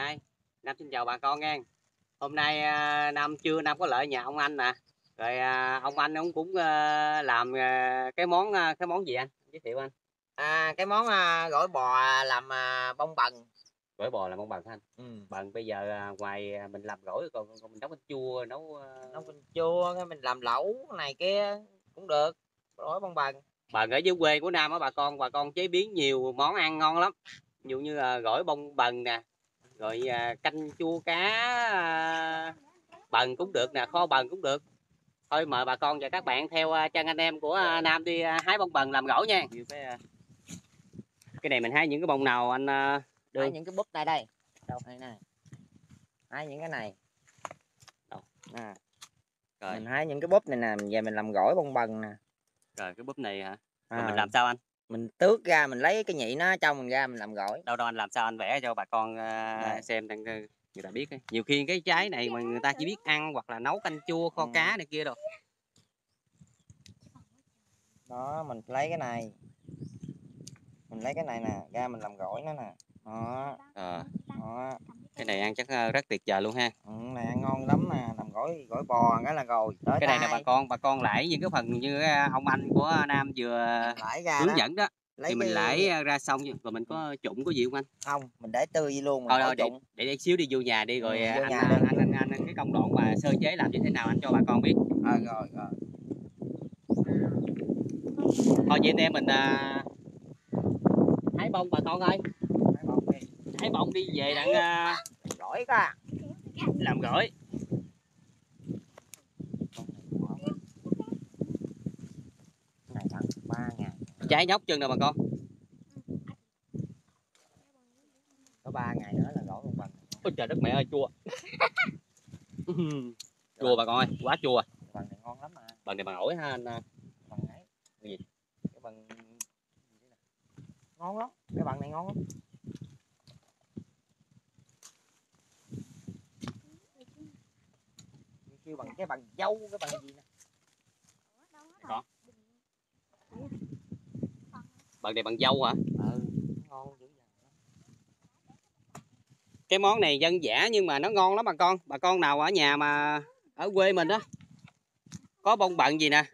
hai nam xin chào bà con nghe. Hôm nay à, nam trưa nam có lợi nhà ông anh nè rồi à, ông anh ông cũng à, làm cái món cái món gì anh? Giới thiệu anh. À, cái món gỏi bò làm bông bần. Gỏi bò làm món bằng anh? Ừ. bằng bây giờ ngoài mình làm gỏi còn, còn mình nấu canh chua nấu nấu canh chua cái mình làm lẩu này kia cũng được. Gỏi bông bần. Bằng ở dưới quê của nam á bà con bà con chế biến nhiều món ăn ngon lắm. Ví dụ như là gỏi bông bần nè rồi à, canh chua cá à, bần cũng được nè kho bần cũng được. Thôi mời bà con và các bạn theo à, chân anh em của à, nam đi à, hái bông bần làm gỏi nha. Cái à, này mình hái những cái bông nào anh à, Hái những cái búp này đây. Đâu đây này. Hái những cái này. Đâu? nè. Rồi. Mình hái những cái búp này nè về mình làm gỏi bông bần nè. Rồi cái búp này hả? Rồi à, mình làm sao anh mình tước ra mình lấy cái nhị nó trong mình ra mình làm gỏi đâu đâu anh làm sao anh vẽ cho bà con Đây. xem đang người ta biết ấy. nhiều khi cái trái này mà người ta chỉ biết ăn hoặc là nấu canh chua kho Ừ. cá này kia đâu đó mình lấy cái này mình lấy cái này nè ra mình làm gỏi nó nè đó Ờ, đó cái này ăn chắc à, rất tuyệt vời luôn ha. Ừ, này ăn ngon lắm nè làm gỏi gỏi bò cái là rồi tới cái này là bà con bà con lãi những cái phần như ông anh của Nam vừa lãi ra hướng đó. dẫn đó lấy thì mình cái- lãi à, ra xong rồi mình có trụng có gì không anh? Không mình để tươi vậy luôn mình thôi để, để, để xíu đi vô nhà đi rồi Ừ, à, vô anh, nhà đi. anh, anh, anh, anh cái công đoạn mà sơ chế làm như thế nào anh cho bà con biết. À, rồi rồi. Thôi vậy anh em mình à, hái bông bà con ơi hái bông đi về đặng à, gỏi cả làm gỏi. Trái nhóc chân nè bà con? Có ba ngày nữa là gỏi con bằng ôi trời đất mẹ ơi chua. Chua bà con ơi quá chua. Bằng này ngon lắm mà. Bằng này bằng ổi ha anh à. bằng ấy. Cái gì? cái bằng ngon lắm. Cái bằng này ngon lắm kêu bằng cái bằng dâu cái bằng gì nè? Bằng này bằng dâu hả? Ừ ngon dữ dằn cái món này dân dã nhưng mà nó ngon lắm bà con. Bà con nào ở nhà mà ở quê mình đó có bông bận gì nè?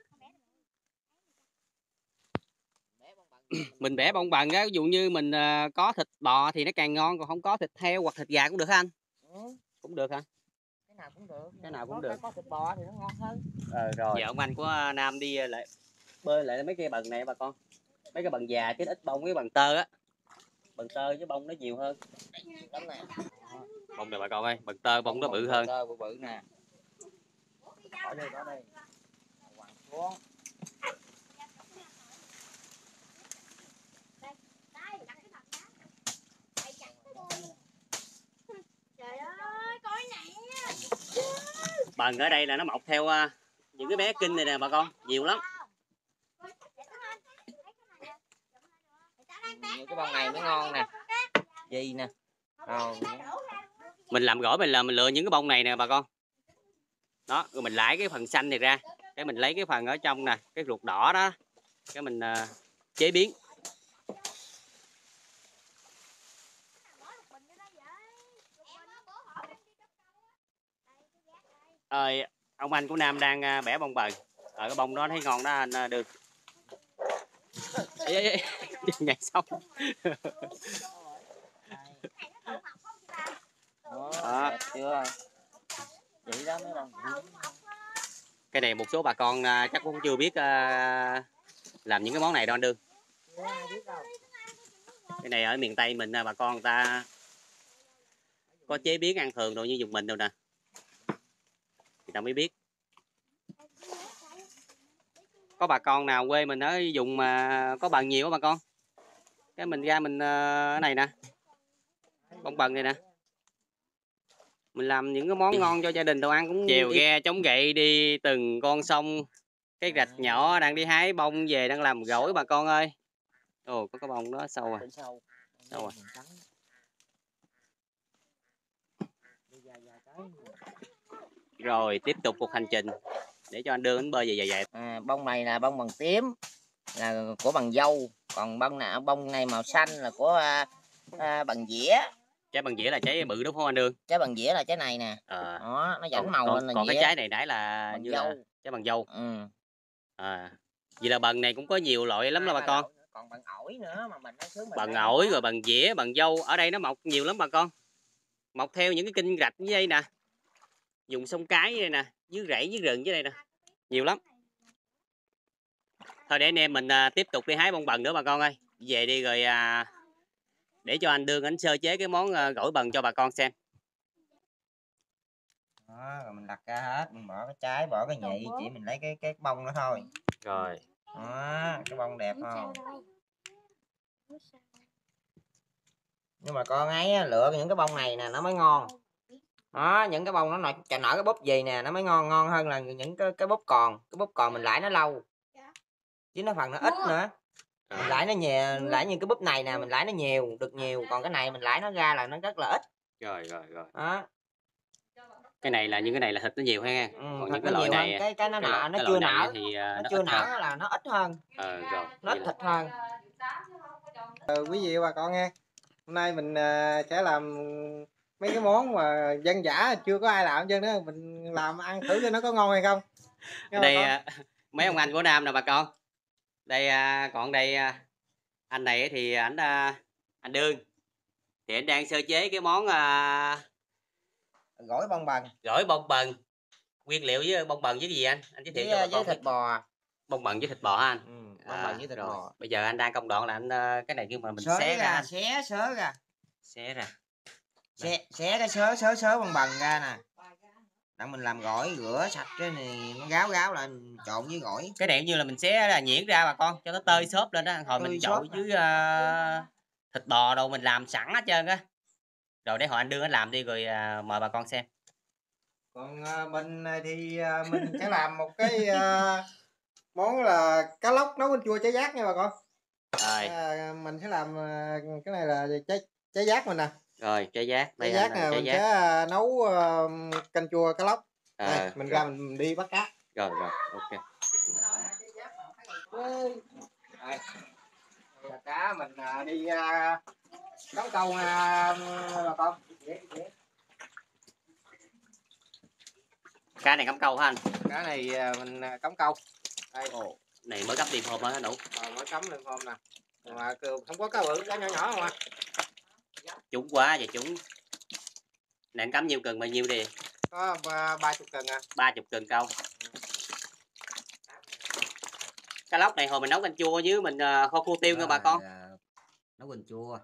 Mình bẻ bông bằng á ví dụ như mình ờ, có thịt bò thì nó càng ngon còn không có thịt heo hoặc thịt gà cũng được hả anh? Ừ, cũng được hả cái nào cũng được. Cái nào cũng Có được. có thịt bò thì nó ngon hơn. Ờ rồi. Giờ ông anh của nam đi lại bơi lại mấy cái bần này bà con. Mấy cái bần già chứ ít bông cái bần tơ á. Bần tơ chứ bông nó nhiều hơn. Bông này bà con ơi bần tơ bông nó bự hơn. Tơ bự bự nè. Bỏ đây bỏ đây quẳng xuống Trời ơi, coi nè. Bần ở đây là nó mọc theo ờ, những cái bé kinh này nè bà con. Nhiều lắm. Cái bông này mới ngon nè. Gì nè? Rồi mình làm gỏi mình là mình lựa những cái bông này nè bà con. Đó rồi mình lãi cái phần xanh này ra. Cái mình lấy cái phần ở trong nè cái ruột đỏ đó. Cái mình ờ, chế biến ơi ông anh của nam đang à, bẻ bông bần ở ờ, cái bông đó thấy ngon đó, anh à, được. Ngày nhảy xong đó, chưa? Vậy đó mấy bạn. cái này một số bà con à, chắc cũng chưa biết làm những cái món này đâu, anh đương. Cái này ở miền tây mình bà con người ta có chế biến ăn thường rồi như dùng mình đâu nè ta mới biết. Có bà con nào quê mình ở dùng mà có bần nhiều á bà con? Cái mình ra mình ờ, cái này nè. Bông bần này nè. Mình làm những cái món ngon cho gia đình đồ ăn cũng chèo ghe chống gậy đi từng con sông. Cái rạch nhỏ đang đi hái bông về đang làm gỏi bà con ơi. Ồ có cái bông đó sâu à? Sau Đâu rồi? Dài dài tiếp tục cuộc hành trình. Để cho anh đưa anh bơi về về về à, bông này là bông bằng tím là của bằng dâu. Còn bông nào bông này màu xanh là của à, à, bằng dĩa. Trái bằng dĩa là trái bự đúng không anh đương trái bằng dĩa là trái này nè. Đó nó dẫn còn, màu còn, lên là còn dĩa. cái trái này nãy là bằng như dâu. là trái bằng dâu. Ừ. à vậy là bằng này cũng có nhiều loại lắm Hai đó bà con. còn bằng ổi nữa mà mình sướng mình bằng ổi rồi bằng dĩa bằng dâu. Ở đây nó mọc nhiều lắm bà con. Mọc theo những cái kinh rạch như đây nè dùng sông cái đây nè dưới rẫy dưới rừng dưới đây nè. Nhiều lắm. Thôi để anh em mình à, tiếp tục đi hái bông bần nữa bà con ơi. Về đi rồi à, để cho anh đương anh sơ chế cái món à, gỏi bần cho bà con xem. Đó rồi mình đặt ra hết mình bỏ cái trái bỏ cái nhị chỉ mình lấy cái cái bông nữa thôi. Rồi. Đó cái bông đẹp không? nhưng mà con ấy lựa những cái bông này nè nó mới ngon đó những cái bông nó nở chà nở cái búp gì nè nó mới ngon ngon hơn là những cái cái búp còn cái búp còn mình lãi nó lâu. Chứ nó phần nó ít nữa. Mình lãi nó nhiều lãi như cái búp này nè mình lãi nó nhiều được nhiều còn cái này mình lãi nó ra là nó rất là ít. Rồi rồi rồi. Đó. Cái này là những cái này là thịt nó nhiều ha. Ừ, còn những cái loại này hơn cái cái nó nở nó chưa nở thì à, nó nó chưa ít hơn. nở là nó ít hơn. Ờ rồi. nó ít thịt hơn Ờ, quý vị và bà con nghe hôm nay mình ờ, sẽ làm mấy cái món mà dân dã chưa có ai làm trơn đó mình làm ăn thử cho nó có ngon hay không. Nghe đây à, mấy ông anh của nam nè bà con. Đây à, còn đây à, anh này thì ảnh à, anh đương. Thì anh đang sơ chế cái món à, gỏi bông bần. gỏi bông bần. Nguyên liệu với bông bần với gì anh? Anh giới thiệu với, cho bà với con thịt bò. Bông bần với thịt bò anh? Ừ, bông À, bần với thịt rồi. bò. Bây giờ anh đang công đoạn là anh à, cái này nhưng mà mình xới xé ra ra xé sớ ra. Xé ra xé xé cái sớ sớ sớ bông bần ra nè. Đặng mình làm gỏi rửa sạch cái này nó gáo gáo lại trộn với gỏi. Cái này như là mình xé ra nhuyễn ra bà con cho nó tơi xốp lên đó. Hồi Tơi mình trộn à. với à, thịt bò đâu mình làm sẵn hết trơn á. Rồi để họ anh đưa anh làm đi rồi à, mời bà con xem. Còn ờ, mình này thì ờ, mình sẽ làm một cái ờ, món là cá lóc nấu canh chua trái giác nha bà con. Rồi. À, mình sẽ làm ờ, cái này là trái trái giác mình nè rồi trái giác trái đây giác anh nè trái mình giác. sẽ ờ, nấu ờ, canh chua cá lóc. Ờ, đây, mình rồi, ra mình đi bắt cá. Rồi rồi ok. Đây. Là cá mình à, đi à, đóng câu à, bà con. Cá này cắm câu hả anh? Cá này à, mình à, cắm câu. Đây. Ồ này mới cắm tiền hôm mới đủ rồi mới cắm lên hôm nè. Mà không có cá bự cá nhỏ nhỏ không à trúng quá vậy trúng anh cắm nhiêu cần bao nhiêu đi. Có ba chục cần à. Ba chục cần câu. Cá lóc này hồi mình nấu canh chua với mình à, kho khô tiêu nha bà con. Nấu quỳnh chua.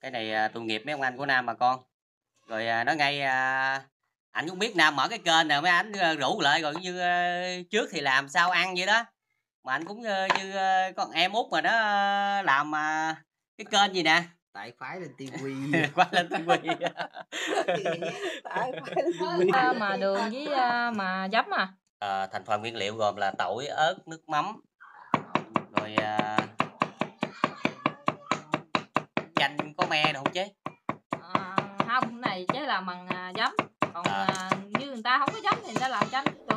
Cái này à, tội nghiệp mấy ông anh của nam bà con. Rồi à, nói ngay à, ảnh cũng biết nam mở cái kênh nè mấy anh à, rủ lại rồi như à, trước thì làm sao ăn vậy đó. Mà anh cũng à, như à, con em út mà nó à, làm à, cái kênh gì nè? Tại phái lên tivi qua lên tivi tại phái lên tivi À, mà đường với à, mà giấm à? À, thành phần nguyên liệu gồm là tỏi ớt nước mắm rồi à, chanh có me đâu không chế à, không cái này chế làm bằng à, giấm. Còn À. à, như người ta không có giấm thì người ta làm chanh. được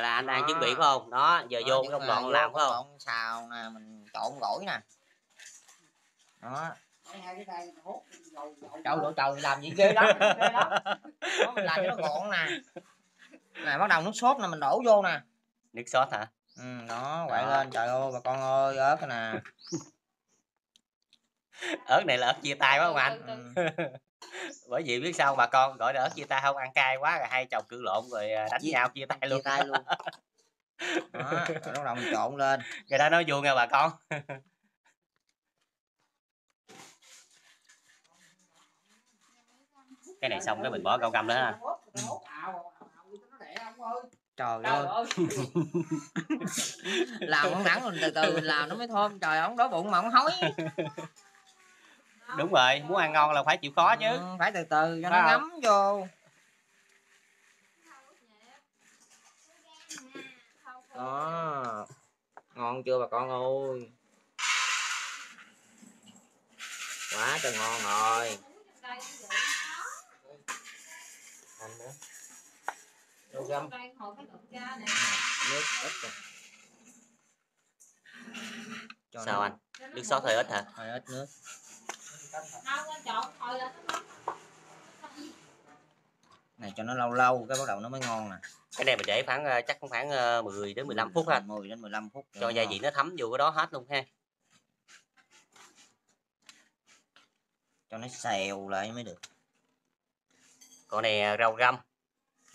là, là anh đang chuẩn bị phải không? Đó giờ Đó, vô những công là đoạn làm phải không? xào nè mình trộn gỏi nè. Đó. Trời độ trời làm gì ghê lắm ghê lắm. Đó, mình làm cho nó gọn nè. Này bắt đầu nước sốt nè mình đổ vô nè. Nước sốt hả? Ừ, đó quậy lên trời ơi bà con ơi ớt nè. Ớt này là ớt chia tay phải không anh? ừ. Bởi vì biết sao bà con gọi là ớt chia tay không? Ăn cay quá rồi hai chồng cự lộn rồi à, đánh Chia- nhau chia tay chia luôn. tay luôn. Đó đầu mình trộn lên. Người ta nói vui nha bà con. Cái này xong cái mình bỏ rau căm nữa ha. Trời ơi. làm không nắng rồi từ từ mình làm nó mới thơm. Trời ổng đói bụng mà ổng hối đúng rồi muốn ăn ngon là phải chịu khó chứ. Ừ, phải từ từ cho Phải nó không? ngấm vô. Đó ngon chưa bà con ơi? Quá trời ngon rồi. Nữa. Nước ít rồi Cho sao anh? Nước sốt hơi ít hả? Hơi ít nước này cho nó lâu lâu cái bắt đầu nó mới ngon nè. Cái này mình để khoảng ờ, chắc cũng khoảng ờ, 10 đến 15 phút ha. 10 đến 15 phút cho gia vị nó thấm vô cái đó hết luôn ha. Cho nó xèo lại mới được. Còn này ờ, rau răm.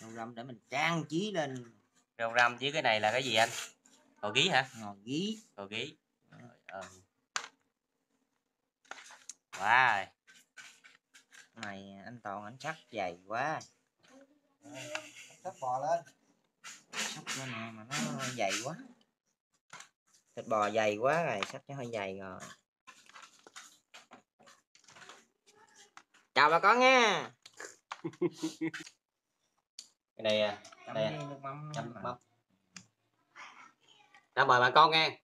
Rau răm để mình trang trí lên. Rau răm với cái này là cái gì anh? Hồ gí hả? Ngò gí hồ gí wow này anh toàn anh sắc dày quá. Sắp bò lên. Sắc lên nè mà nó dày quá. Thịt bò dày quá rồi sắc nó hơi dày rồi. Chào bà con nha. Cái này Chấm Đây à. với nước mắm chấm mắm. Đã mời bà con nghe.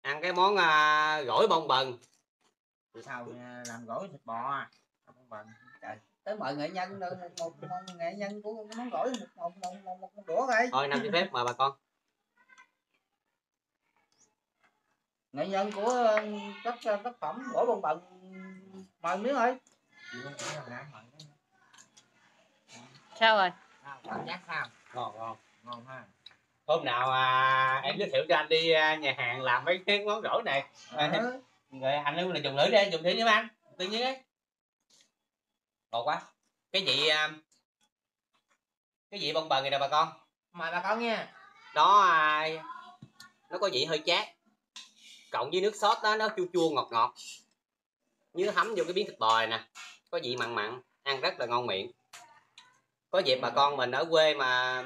Ăn cái món à, gỏi bông bần Bữa sau nha, làm gỏi thịt bò không bằng trời tới mời nghệ nhân một, một, một nghệ nhân của món gỏi một một một một, một, một đũa coi thôi năm phép mời bà con. Nghệ nhân của ờ, tác tác phẩm gỏi bông bần. Mời miếng ơi. Sao rồi? Sao? Ngon ngon. Ngon ha. Hôm nào à, em giới thiệu cho anh đi à, nhà hàng làm mấy cái món gỏi này. Ờ, rồi anh luôn là dùng lưỡi đi dùng thử nha anh tự nhiên ấy. Ngon quá. Cái vị à, cái vị bông bần này nè bà con. Mời bà con nha. Nó à, nó có vị hơi chát. Cộng với nước sốt đó nó chua chua ngọt ngọt. Như nó thấm vô cái miếng thịt bò này nè. Có vị mặn mặn ăn rất là ngon miệng. Có dịp bà con mình ở quê mà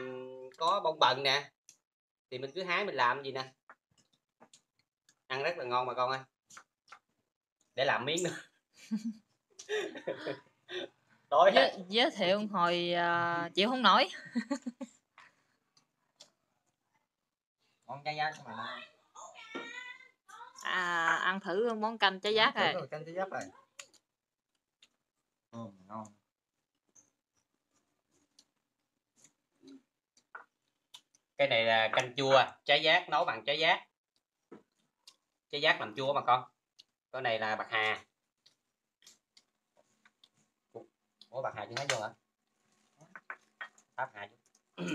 có bông bần nè thì mình cứ hái mình làm gì nè. Ăn rất là ngon bà con ơi để làm miếng nữa. Tối giới, giới thiệu hồi à, chịu không nổi. Ngon chay giá mà. Ngon à, ăn thử món canh trái giác rồi canh trái giáp rồi ừ, ngon. Cái này là canh chua. Trái giác nấu bằng trái giác. Trái giác làm chua bà con cái này là bạc hà. Ủa bạc hà chưa thấy vô hả? Bạc hà chưa?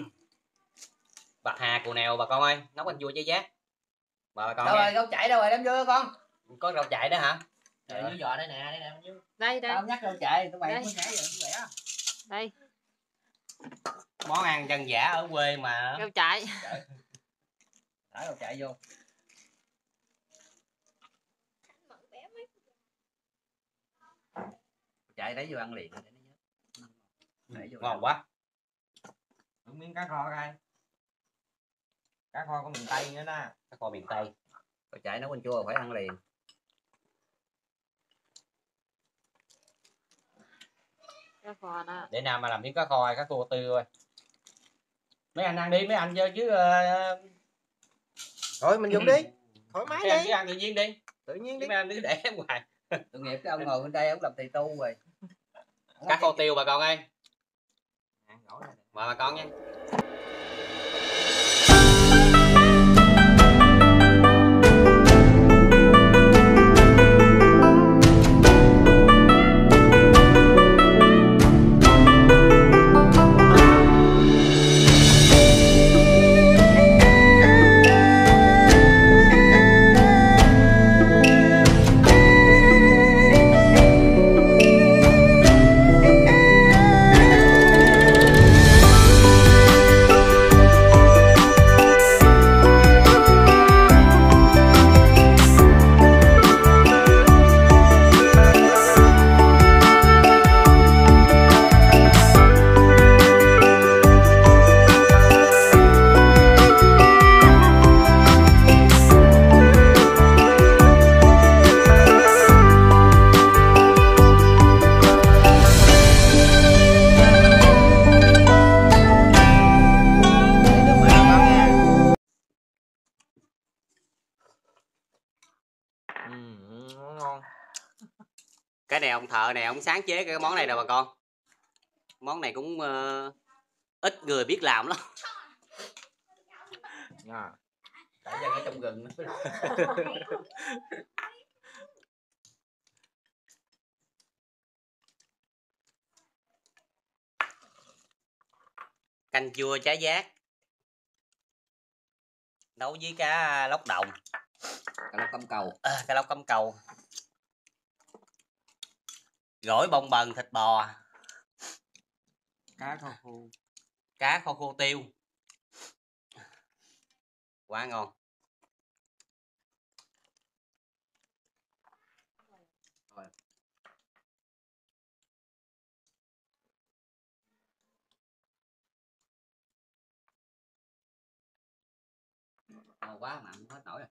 bạc hà cù nèo bà con ơi nấu canh chua trái giác mà bà con đâu nghe. rồi đâu chạy đâu rồi đem vô con. Có rau chạy đó hả? Trời dưới giò đây nè đây nè đây đây. Tao nhắc đâu chạy tụi mày Đây. mới nhảy vậy tụi mày á đây. Món ăn dân dã ở quê mà. Kêu chạy thả đâu chạy vô chạy đấy vô ăn liền để nó nhớ. Để vô ngon quá. Đúng miếng cá kho coi cá kho của miền tây nữa đó. Các con miền tây. Rồi chạy nấu canh chua phải ăn liền. Cái phò đó. Để nào mà làm miếng cá kho cá cua tư ơi mấy anh ăn đi mấy anh chơi chứ ờ, thôi mình dùng đi. Thoải mái mấy đi. ăn tự nhiên đi. Tự nhiên đi. mấy anh cứ để em hoài tội nghiệp cái ông ngồi bên đây ông làm thầy tu rồi. Cá kho tiêu bà con ơi. Này. mời bà con nha cái này ông thợ này ông sáng chế cái món này nè bà con. Món này cũng ờ, ít người biết làm lắm. À. cả dân ở trong rừng canh chua trái giác. Nấu với cá lóc đồng. Cả lộc căm cầu. À, cá lóc cấm cầu gỏi bông bần thịt bò. Cá kho khô. Cá kho khô tiêu. Quá ngon. Ngon quá mà không hết nổi rồi.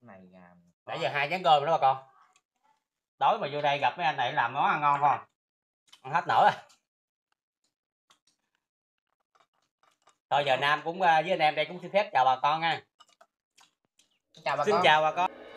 này à, nãy giờ hai chén cơm đó bà con đói mà vô đây gặp mấy anh này làm món ăn ngon không? Ăn hết nổi rồi thôi giờ nam cũng ờ, với anh em đây cũng xin phép chào bà con nha. Chào bà xin con. chào bà con